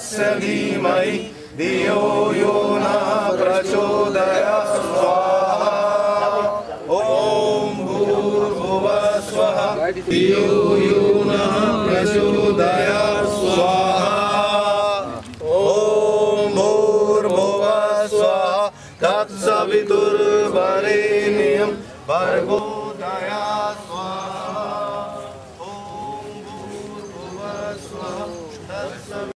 भूदेवस्य धीमहि धियो यो नः प्रचोदयात् स्वाहा। ॐ भूर्भुवस्वः धियो यो नः प्रचोदयात् स्वाहा। ॐ भूर्भुवस्वः तत्सवितुर्वरेण्यं भर्गो